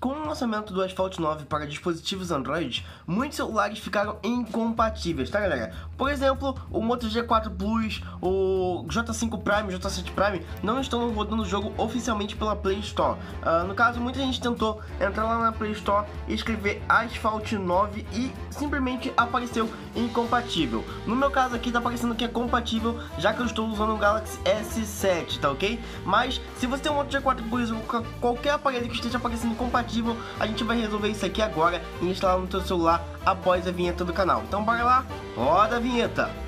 Com o lançamento do Asphalt 9 para dispositivos Android, muitos celulares ficaram incompatíveis, tá galera? Por exemplo, o Moto G4 Plus, o J5 Prime, J7 Prime não estão rodando o jogo oficialmente pela Play Store. Uh, no caso, muita gente tentou entrar lá na Play Store e escrever Asphalt 9 e simplesmente apareceu incompatível. No meu caso aqui tá aparecendo que é compatível, já que eu estou usando o Galaxy S7, tá ok? Mas se você tem um Moto G4 Plus ou qualquer aparelho que esteja aparecendo compatível, a gente vai resolver isso aqui agora e instalar no seu celular após a vinheta do canal. Então bora lá, roda a vinheta!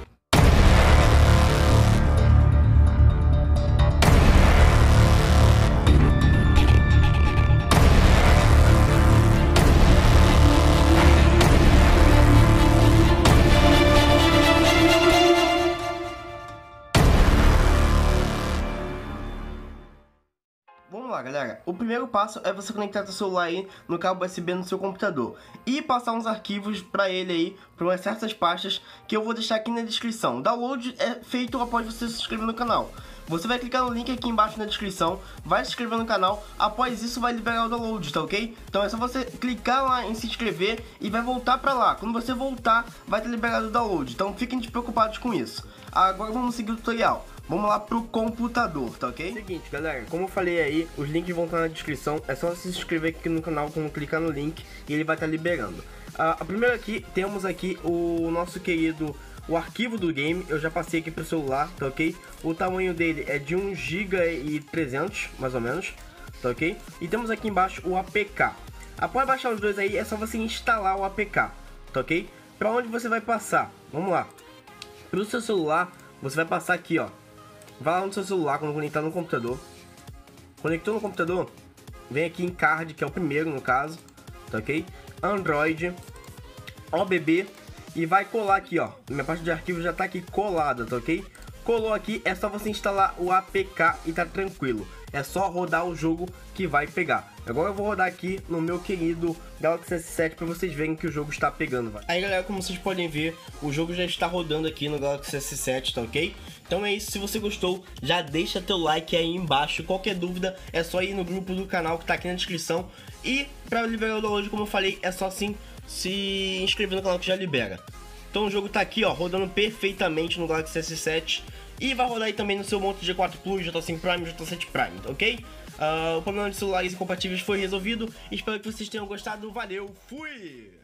Vamos lá, galera. O primeiro passo é você conectar seu celular aí no cabo USB no seu computador e passar uns arquivos para ele aí, para umas certas pastas que eu vou deixar aqui na descrição. Download é feito após você se inscrever no canal. Você vai clicar no link aqui embaixo na descrição, vai se inscrever no canal, após isso vai liberar o download, tá ok? Então é só você clicar lá em se inscrever e vai voltar para lá. Quando você voltar, vai ter liberado o download, então fiquem despreocupados com isso. Agora vamos seguir o tutorial. Vamos lá pro computador, tá ok? Seguinte, galera, como eu falei aí, os links vão estar na descrição. É só se inscrever aqui no canal quando clicar no link e ele vai estar liberando. Uh, a primeira aqui, temos aqui o nosso querido o arquivo do game, eu já passei aqui pro celular, tá ok? O tamanho dele é de 1 GB e 300, mais ou menos, tá ok? E temos aqui embaixo o APK. Após baixar os dois aí, é só você instalar o APK, tá ok? Para onde você vai passar? Vamos lá. Pro seu celular, você vai passar aqui, ó, Vai lá no seu celular quando conectar no computador. Conectou no computador, vem aqui em card, que é o primeiro no caso, tá ok? Android, OBB e vai colar aqui, ó. Minha parte de arquivo já tá aqui colada, tá ok? Colou aqui, é só você instalar o APK e tá tranquilo é só rodar o jogo que vai pegar. Agora eu vou rodar aqui no meu querido Galaxy S7 para vocês verem que o jogo está pegando. Vai. Aí galera, como vocês podem ver, o jogo já está rodando aqui no Galaxy S7, tá ok? Então é isso, se você gostou, já deixa teu like aí embaixo. Qualquer dúvida é só ir no grupo do canal que tá aqui na descrição. E para liberar o download, como eu falei, é só assim se inscrever no canal que já libera. Então o jogo tá aqui, ó, rodando perfeitamente no Galaxy S7 e vai rodar aí também no seu Moto G4 Plus, J5 Prime, J7 Prime, ok? Uh, o problema de celulares incompatíveis foi resolvido. Espero que vocês tenham gostado. Valeu, fui!